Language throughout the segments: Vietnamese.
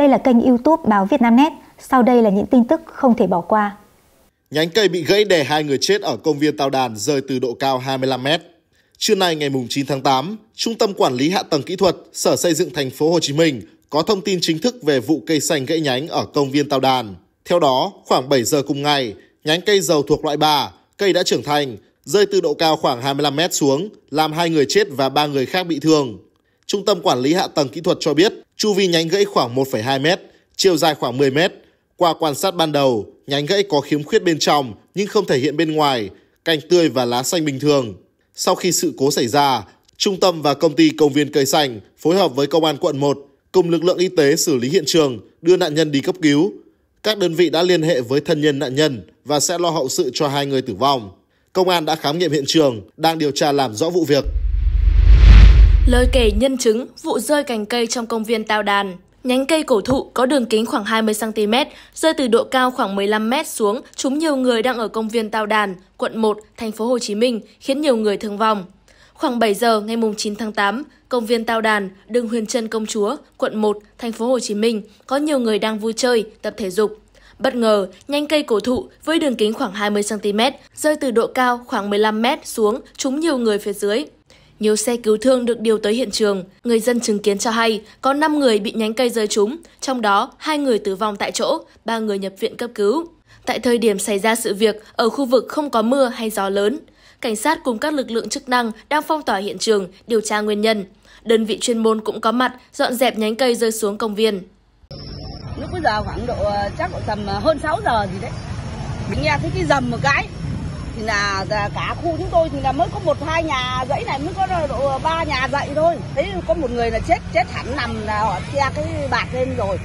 Đây là kênh YouTube báo Vietnamnet. Sau đây là những tin tức không thể bỏ qua. Nhánh cây bị gãy đè hai người chết ở công viên Tào Đàn rơi từ độ cao 25 mét. Trưa nay ngày 9 tháng 8, Trung tâm Quản lý Hạ tầng Kỹ thuật, Sở Xây dựng Thành phố Hồ Chí Minh có thông tin chính thức về vụ cây xanh gãy nhánh ở công viên Tào Đàn. Theo đó, khoảng 7 giờ cùng ngày, nhánh cây dầu thuộc loại 3, cây đã trưởng thành, rơi từ độ cao khoảng 25 mét xuống, làm hai người chết và ba người khác bị thương. Trung tâm Quản lý Hạ tầng Kỹ thuật cho biết, chu vi nhánh gãy khoảng 1,2 mét, chiều dài khoảng 10 mét. Qua quan sát ban đầu, nhánh gãy có khiếm khuyết bên trong nhưng không thể hiện bên ngoài, cành tươi và lá xanh bình thường. Sau khi sự cố xảy ra, Trung tâm và công ty công viên cây xanh phối hợp với công an quận 1 cùng lực lượng y tế xử lý hiện trường, đưa nạn nhân đi cấp cứu. Các đơn vị đã liên hệ với thân nhân nạn nhân và sẽ lo hậu sự cho hai người tử vong. Công an đã khám nghiệm hiện trường, đang điều tra làm rõ vụ việc. Lời kể nhân chứng vụ rơi cành cây trong công viên Tao Đàn. Nhánh cây cổ thụ có đường kính khoảng 20cm, rơi từ độ cao khoảng 15m xuống, trúng nhiều người đang ở công viên Tao Đàn, quận 1, thành phố Hồ Chí Minh, khiến nhiều người thương vong. Khoảng 7 giờ ngày 9 tháng 8, công viên Tao Đàn, đường Huyền Trân Công Chúa, quận 1, thành phố Hồ Chí Minh, có nhiều người đang vui chơi, tập thể dục. Bất ngờ, nhánh cây cổ thụ với đường kính khoảng 20cm, rơi từ độ cao khoảng 15m xuống, trúng nhiều người phía dưới. Nhiều xe cứu thương được điều tới hiện trường. Người dân chứng kiến cho hay có 5 người bị nhánh cây rơi trúng, trong đó hai người tử vong tại chỗ, ba người nhập viện cấp cứu. Tại thời điểm xảy ra sự việc, ở khu vực không có mưa hay gió lớn. Cảnh sát cùng các lực lượng chức năng đang phong tỏa hiện trường, điều tra nguyên nhân. Đơn vị chuyên môn cũng có mặt dọn dẹp nhánh cây rơi xuống công viên. Lúc bây giờ khoảng độ ờ, chắc độ tầm ờ, hơn 6 giờ gì đấy. Mình nghe thấy cái dầm một cái, thì là, cả khu chúng tôi thì là mới có một hai nhà dãy này mới có độ ba nhà dậy thôi. Thấy có một người là chết chết hẳn nằm là họ che cái bạt lên rồi.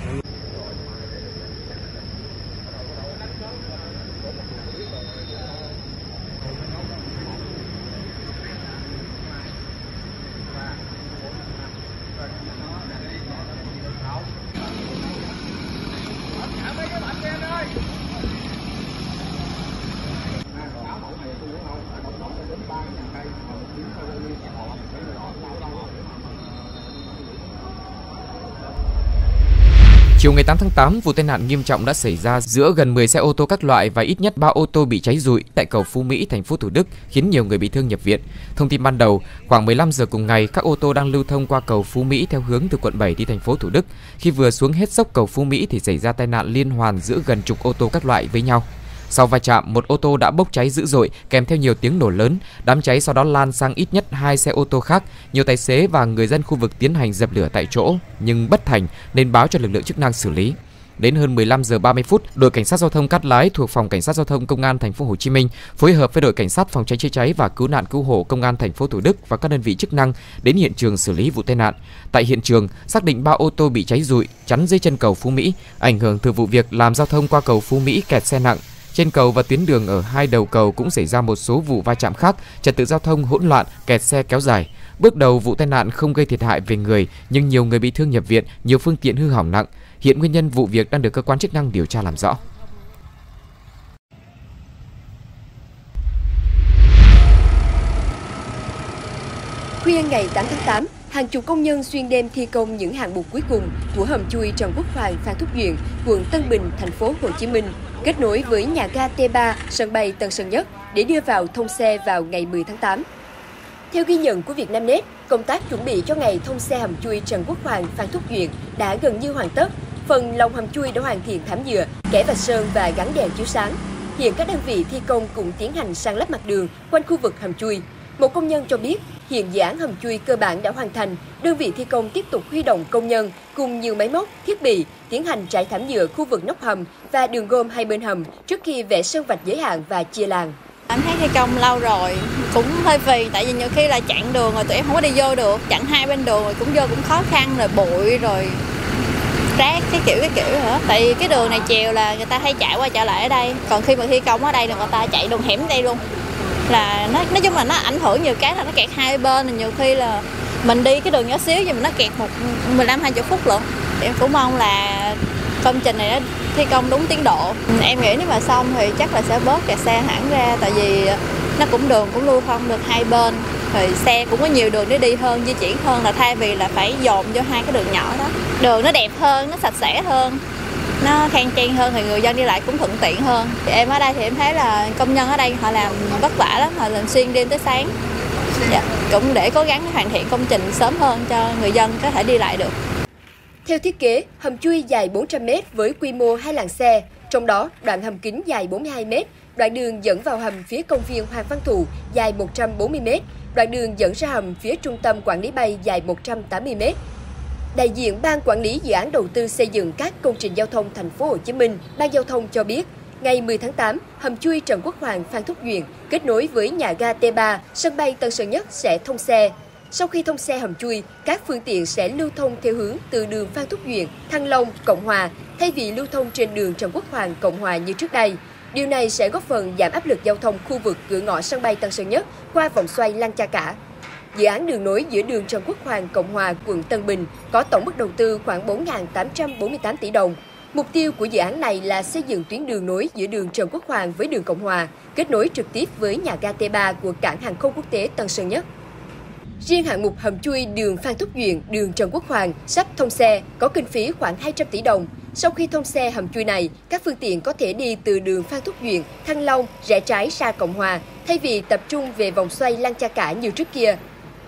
Chiều ngày 8 tháng 8, vụ tai nạn nghiêm trọng đã xảy ra giữa gần 10 xe ô tô các loại và ít nhất 3 ô tô bị cháy rụi tại cầu Phú Mỹ, thành phố Thủ Đức, khiến nhiều người bị thương nhập viện. Thông tin ban đầu, khoảng 15 giờ cùng ngày, các ô tô đang lưu thông qua cầu Phú Mỹ theo hướng từ quận 7 đi thành phố Thủ Đức. Khi vừa xuống hết dốc cầu Phú Mỹ thì xảy ra tai nạn liên hoàn giữa gần chục ô tô các loại với nhau. Sau va chạm, một ô tô đã bốc cháy dữ dội kèm theo nhiều tiếng nổ lớn. Đám cháy sau đó lan sang ít nhất hai xe ô tô khác. Nhiều tài xế và người dân khu vực tiến hành dập lửa tại chỗ nhưng bất thành nên báo cho lực lượng chức năng xử lý. Đến hơn 15 giờ 30 phút, đội cảnh sát giao thông Cát Lái thuộc phòng cảnh sát giao thông công an thành phố Hồ Chí Minh phối hợp với đội cảnh sát phòng cháy chữa cháy và cứu nạn cứu hộ công an thành phố Thủ Đức và các đơn vị chức năng đến hiện trường xử lý vụ tai nạn. Tại hiện trường, xác định ba ô tô bị cháy rụi chắn dưới chân cầu Phú Mỹ, ảnh hưởng từ vụ việc làm giao thông qua cầu Phú Mỹ kẹt xe nặng, trên cầu và tuyến đường ở hai đầu cầu cũng xảy ra một số vụ va chạm khác, trật tự giao thông hỗn loạn, kẹt xe kéo dài. Bước đầu vụ tai nạn không gây thiệt hại về người, nhưng nhiều người bị thương nhập viện, nhiều phương tiện hư hỏng nặng. Hiện nguyên nhân vụ việc đang được cơ quan chức năng điều tra làm rõ. Khuya ngày 8 tháng 8, hàng chục công nhân xuyên đêm thi công những hạng mục cuối cùng của hầm chui Trần Quốc Hoàng Phan Thúc Duyện, quận Tân Bình, thành phố Hồ Chí Minh, kết nối với nhà ga T3, sân bay Tân Sơn Nhất để đưa vào thông xe vào ngày 10 tháng 8. Theo ghi nhận của Vietnamnet, công tác chuẩn bị cho ngày thông xe hầm chui Trần Quốc Hoàng Phan Thúc Duyện đã gần như hoàn tất. Phần lòng hầm chui đã hoàn thiện thảm nhựa, kẻ vạch sơn và gắn đèn chiếu sáng. Hiện các đơn vị thi công cũng tiến hành sang lắp mặt đường quanh khu vực hầm chui. Một công nhân cho biết Hiện dự án hầm chui cơ bản đã hoàn thành, đơn vị thi công tiếp tục huy động công nhân cùng nhiều máy móc, thiết bị tiến hành trải thảm nhựa khu vực nóc hầm và đường gom hai bên hầm trước khi vẽ sơn vạch giới hạn và chia làng. Em thấy thi công lâu rồi, cũng hơi phì tại vì nhiều khi là chặn đường rồi tụi em không có đi vô được, chặn hai bên đường rồi cũng vô cũng khó khăn rồi bụi rồi rác cái kiểu cái kiểu hả tại vì cái đường này chiều là người ta hay chạy qua chạy lại ở đây còn khi mà thi công ở đây là người ta chạy đường hẻm đây luôn là nó, nói chung là nó ảnh hưởng nhiều cái là nó kẹt hai bên thì nhiều khi là mình đi cái đường nhỏ xíu nhưng mà nó kẹt một 15 20 phút luôn em cũng mong là công trình này nó thi công đúng tiến độ. Em nghĩ nếu mà xong thì chắc là sẽ bớt kẹt xe hẳn ra, tại vì nó cũng đường cũng lưu thông được hai bên. Thì xe cũng có nhiều đường để đi hơn, di chuyển hơn là thay vì là phải dồn vô hai cái đường nhỏ đó. Đường nó đẹp hơn, nó sạch sẽ hơn nó khang trang hơn thì người dân đi lại cũng thuận tiện hơn. Thì em ở đây thì em thấy là công nhân ở đây họ làm vất vả lắm họ làm xuyên đêm tới sáng. Dạ, cũng để cố gắng hoàn thiện công trình sớm hơn cho người dân có thể đi lại được. Theo thiết kế, hầm chui dài 400m với quy mô hai làn xe, trong đó đoạn hầm kính dài 42m, đoạn đường dẫn vào hầm phía công viên Hoàng Văn Thụ dài 140m, đoạn đường dẫn ra hầm phía trung tâm quản lý bay dài 180m. Đại diện Ban Quản lý Dự án Đầu tư xây dựng các công trình giao thông thành phố Hồ Chí Minh, Ban Giao thông cho biết, ngày 10 tháng 8, hầm chui Trần Quốc Hoàng Phan Thúc Duyện kết nối với nhà ga T3, sân bay Tân Sơn Nhất sẽ thông xe. Sau khi thông xe hầm chui, các phương tiện sẽ lưu thông theo hướng từ đường Phan Thúc Duyện, Thăng Long, Cộng Hòa, thay vì lưu thông trên đường Trần Quốc Hoàng, Cộng Hòa như trước đây. Điều này sẽ góp phần giảm áp lực giao thông khu vực cửa ngõ sân bay Tân Sơn Nhất qua vòng xoay Lăng Cha Cả. Dự án đường nối giữa đường Trần Quốc Hoàng, Cộng Hòa, quận Tân Bình có tổng mức đầu tư khoảng 4.848 tỷ đồng. Mục tiêu của dự án này là xây dựng tuyến đường nối giữa đường Trần Quốc Hoàng với đường Cộng Hòa, kết nối trực tiếp với nhà ga T3 của cảng hàng không quốc tế Tân Sơn Nhất. Riêng hạng mục hầm chui đường Phan Thúc Duyện, đường Trần Quốc Hoàng sắp thông xe có kinh phí khoảng 200 tỷ đồng. Sau khi thông xe hầm chui này, các phương tiện có thể đi từ đường Phan Thúc Duyện, Thăng Long, rẽ trái ra Cộng Hòa, thay vì tập trung về vòng xoay Lan Cha Cả như trước kia.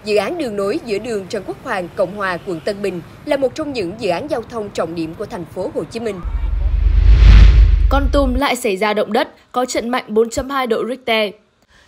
Dự án đường nối giữa đường Trần Quốc Hoàng, Cộng Hòa, quận Tân Bình là một trong những dự án giao thông trọng điểm của thành phố Hồ Chí Minh. Con Tum lại xảy ra động đất có trận mạnh 4.2 độ Richter.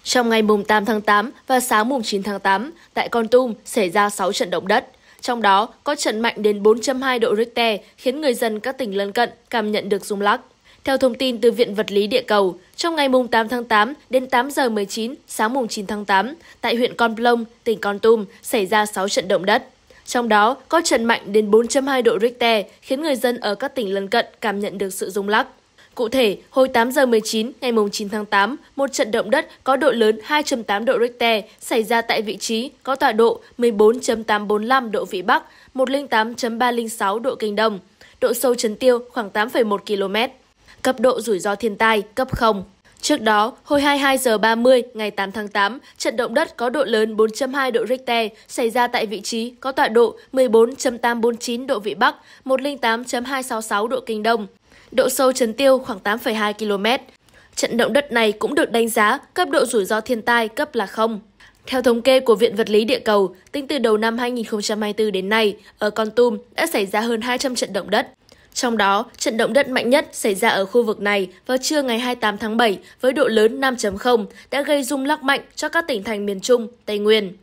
Trong ngày mùng 8 tháng 8 và sáng mùng 9 tháng 8, tại Con Tum xảy ra 6 trận động đất. Trong đó có trận mạnh đến 4.2 độ Richter khiến người dân các tỉnh lân cận cảm nhận được rung lắc. Theo thông tin từ Viện Vật lý Địa cầu, trong ngày mùng 8 tháng 8 đến 8 giờ 19 sáng mùng 9 tháng 8, tại huyện Con Plong, tỉnh Con Tum xảy ra 6 trận động đất. Trong đó có trận mạnh đến 4.2 độ Richter khiến người dân ở các tỉnh lân cận cảm nhận được sự rung lắc. Cụ thể, hồi 8 giờ 19 ngày 9 tháng 8, một trận động đất có độ lớn 2.8 độ Richter xảy ra tại vị trí có tọa độ 14.845 độ Vĩ Bắc, 108.306 độ Kinh Đông. Độ sâu chấn tiêu khoảng 8,1 km. Cấp độ rủi ro thiên tai cấp 0. Trước đó, hồi 22 giờ 30 ngày 8 tháng 8, trận động đất có độ lớn 4.2 độ Richter xảy ra tại vị trí có tọa độ 14.849 độ Vĩ Bắc, 108.266 độ Kinh Đông độ sâu chấn tiêu khoảng 8,2 km. Trận động đất này cũng được đánh giá cấp độ rủi ro thiên tai cấp là 0. Theo thống kê của Viện Vật lý Địa cầu, tính từ đầu năm 2024 đến nay, ở Con Tum đã xảy ra hơn 200 trận động đất. Trong đó, trận động đất mạnh nhất xảy ra ở khu vực này vào trưa ngày 28 tháng 7 với độ lớn 5.0 đã gây rung lắc mạnh cho các tỉnh thành miền Trung, Tây Nguyên.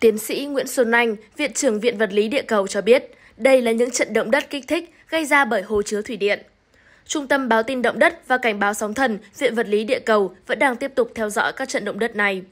Tiến sĩ Nguyễn Xuân Anh, Viện trưởng Viện Vật lý Địa cầu cho biết, đây là những trận động đất kích thích gây ra bởi hồ chứa thủy điện. Trung tâm báo tin động đất và cảnh báo sóng thần, Viện Vật lý Địa cầu vẫn đang tiếp tục theo dõi các trận động đất này.